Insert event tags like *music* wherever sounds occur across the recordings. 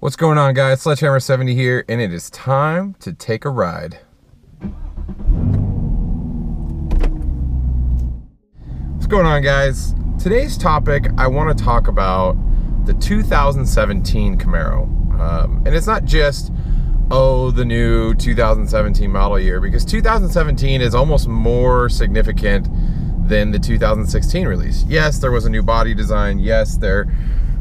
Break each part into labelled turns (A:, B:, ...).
A: What's going on guys? Sledgehammer 70 here and it is time to take a ride. What's going on guys? Today's topic I want to talk about the 2017 Camaro. Um, and it's not just, oh, the new 2017 model year because 2017 is almost more significant than the 2016 release. Yes, there was a new body design. Yes, there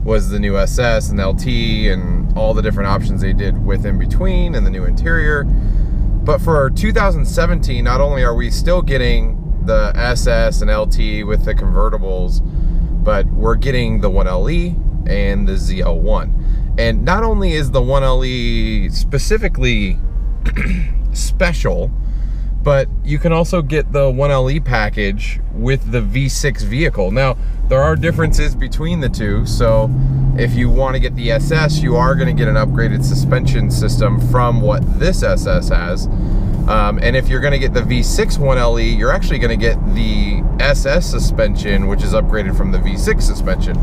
A: was the new SS and LT and all the different options they did with in between and the new interior. But for 2017, not only are we still getting the SS and LT with the convertibles, but we're getting the 1LE and the ZL1. And not only is the 1LE specifically *clears throat* special, but you can also get the 1LE package with the V6 vehicle. Now, there are differences between the two, so if you want to get the SS, you are going to get an upgraded suspension system from what this SS has. Um, and if you're going to get the V6 1LE, you're actually going to get the SS suspension, which is upgraded from the V6 suspension.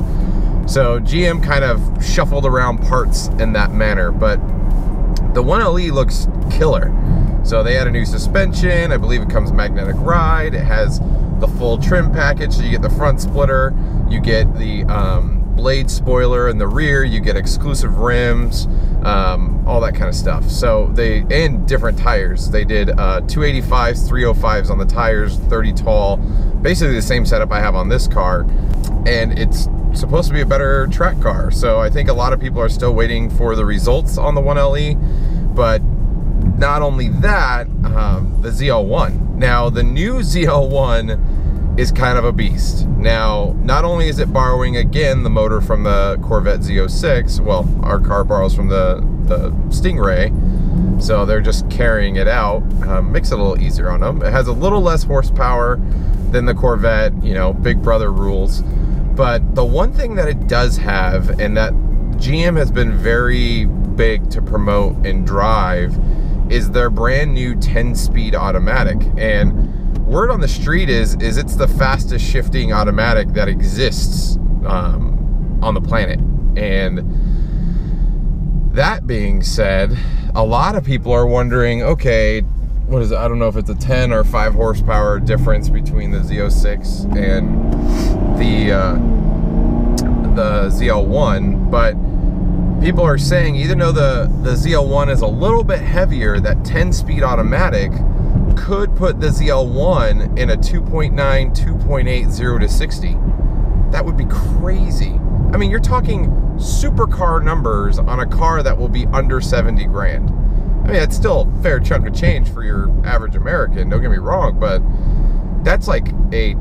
A: So GM kind of shuffled around parts in that manner, but the 1LE looks killer. So they had a new suspension. I believe it comes magnetic ride. It has the full trim package. So you get the front splitter, you get the um, blade spoiler in the rear, you get exclusive rims, um, all that kind of stuff. So they, and different tires. They did uh, 285s, 305s on the tires, 30 tall, basically the same setup I have on this car. And it's supposed to be a better track car. So I think a lot of people are still waiting for the results on the 1LE, but not only that, um, the ZL1. Now, the new ZL1 is kind of a beast. Now, not only is it borrowing again the motor from the Corvette Z06, well, our car borrows from the, the Stingray, so they're just carrying it out. Um, makes it a little easier on them. It has a little less horsepower than the Corvette, you know, big brother rules. But the one thing that it does have, and that GM has been very big to promote and drive, is their brand new 10-speed automatic. And word on the street is, is it's the fastest shifting automatic that exists um, on the planet. And that being said, a lot of people are wondering, okay, what is it? I don't know if it's a 10 or 5 horsepower difference between the Z06 and the uh, the ZL1, but people are saying even though the, the ZL1 is a little bit heavier, that 10-speed automatic could put the ZL1 in a 2.9, 2.8, 0 to 60. That would be crazy. I mean, you're talking supercar numbers on a car that will be under 70 grand. I mean, it's still a fair chunk of change for your average American, don't get me wrong, but that's like a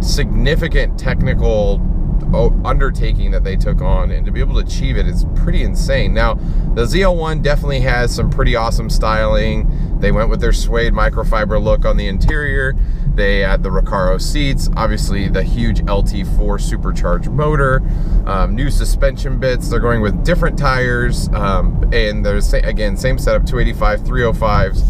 A: significant technical undertaking that they took on and to be able to achieve it is pretty insane. Now, the ZL1 definitely has some pretty awesome styling. They went with their suede microfiber look on the interior. They had the Recaro seats, obviously the huge LT4 supercharged motor, um, new suspension bits. They're going with different tires, um, and there's again same setup: 285, 305s,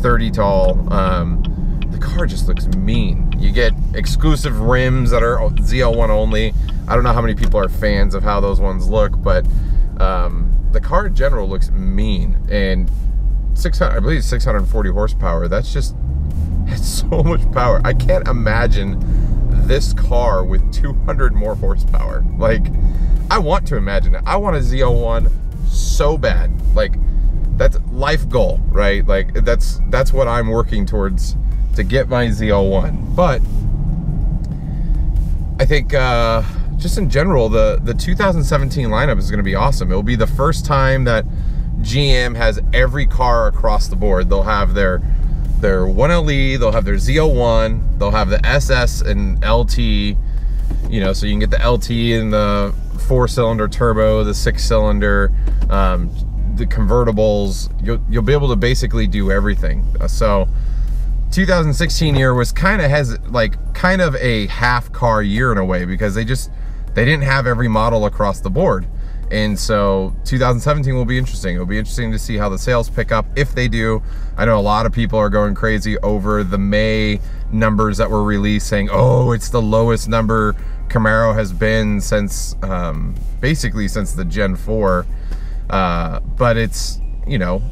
A: 30 tall. Um, the car just looks mean. You get exclusive rims that are ZL1 only. I don't know how many people are fans of how those ones look, but um, the car in general looks mean. And 600, I believe 640 horsepower. That's just, it's *laughs* so much power. I can't imagine this car with 200 more horsepower. Like, I want to imagine it. I want a ZL1 so bad. Like, that's life goal, right? Like, that's that's what I'm working towards to get my ZL1. But I think uh, just in general, the, the 2017 lineup is going to be awesome. It will be the first time that GM has every car across the board. They'll have their their 1LE, they'll have their ZL1, they'll have the SS and LT, you know, so you can get the LT and the four-cylinder turbo, the six-cylinder, um, the convertibles. You'll, you'll be able to basically do everything. So 2016 year was kind of has like kind of a half car year in a way because they just they didn't have every model across the board. And so 2017 will be interesting. It'll be interesting to see how the sales pick up if they do. I know a lot of people are going crazy over the May numbers that were released saying, oh, it's the lowest number Camaro has been since um, basically since the Gen 4. Uh, but it's, you know,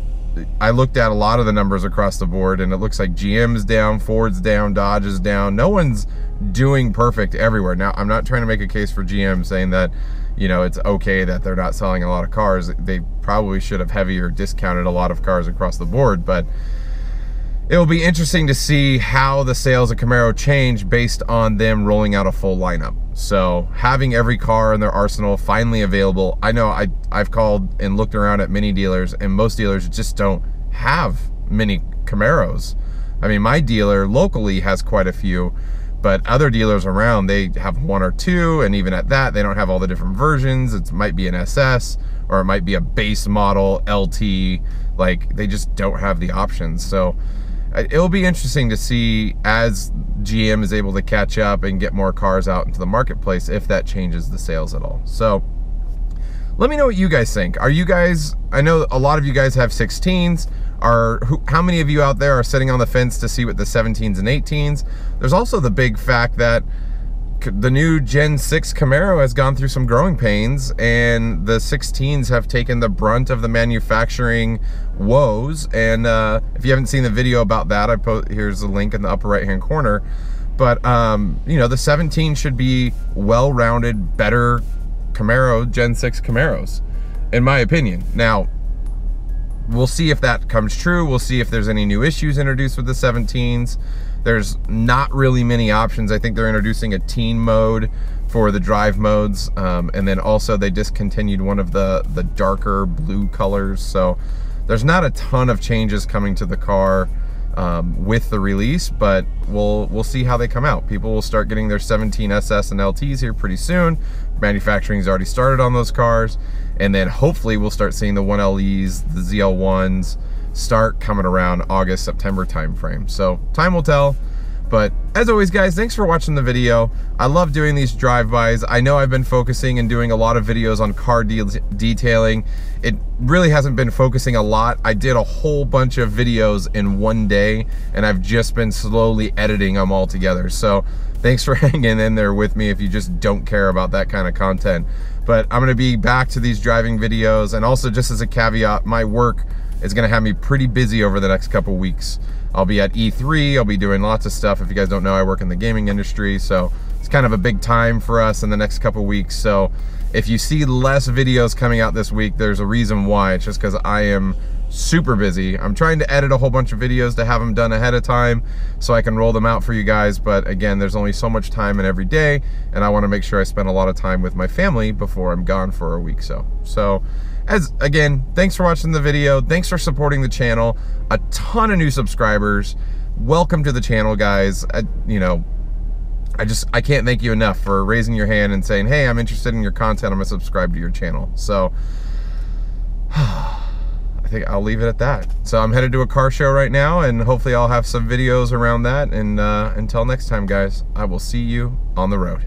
A: I looked at a lot of the numbers across the board and it looks like GM's down, Ford's down, Dodge's down. No one's doing perfect everywhere. Now, I'm not trying to make a case for GM saying that, you know, it's okay that they're not selling a lot of cars. They probably should have heavier discounted a lot of cars across the board, but it will be interesting to see how the sales of Camaro change based on them rolling out a full lineup. So having every car in their arsenal finally available. I know I, I've called and looked around at many dealers and most dealers just don't have many Camaros. I mean, my dealer locally has quite a few, but other dealers around, they have one or two, and even at that, they don't have all the different versions. It might be an SS, or it might be a base model LT. Like, they just don't have the options. So it'll be interesting to see as GM is able to catch up and get more cars out into the marketplace if that changes the sales at all. So let me know what you guys think. Are you guys, I know a lot of you guys have 16s. Are who, How many of you out there are sitting on the fence to see what the 17s and 18s? There's also the big fact that the new Gen 6 Camaro has gone through some growing pains and the 16s have taken the brunt of the manufacturing woes. And uh, if you haven't seen the video about that, I put here's the link in the upper right hand corner. But um, you know, the 17 should be well-rounded, better Camaro, Gen 6 Camaros, in my opinion. Now, we'll see if that comes true. We'll see if there's any new issues introduced with the 17s. There's not really many options. I think they're introducing a teen mode for the drive modes. Um, and then also they discontinued one of the, the darker blue colors. So there's not a ton of changes coming to the car um, with the release, but we'll we'll see how they come out. People will start getting their 17 SS and LTs here pretty soon. Manufacturing's already started on those cars, and then hopefully we'll start seeing the 1LEs, the ZL1s, start coming around August, September timeframe. So time will tell. But as always, guys, thanks for watching the video. I love doing these drive-bys. I know I've been focusing and doing a lot of videos on car de detailing. It really hasn't been focusing a lot. I did a whole bunch of videos in one day, and I've just been slowly editing them all together. So thanks for *laughs* hanging in there with me if you just don't care about that kind of content. But I'm gonna be back to these driving videos, and also just as a caveat, my work is gonna have me pretty busy over the next couple weeks. I'll be at E3, I'll be doing lots of stuff. If you guys don't know, I work in the gaming industry, so it's kind of a big time for us in the next couple weeks. So if you see less videos coming out this week, there's a reason why. It's just because I am super busy. I'm trying to edit a whole bunch of videos to have them done ahead of time so I can roll them out for you guys. But again, there's only so much time in every day and I wanna make sure I spend a lot of time with my family before I'm gone for a week so. So as again, thanks for watching the video. Thanks for supporting the channel. A ton of new subscribers. Welcome to the channel, guys. I, you know, I just, I can't thank you enough for raising your hand and saying, hey, I'm interested in your content. I'm gonna subscribe to your channel. So, *sighs* I think I'll leave it at that. So I'm headed to a car show right now and hopefully I'll have some videos around that. And uh, until next time, guys, I will see you on the road.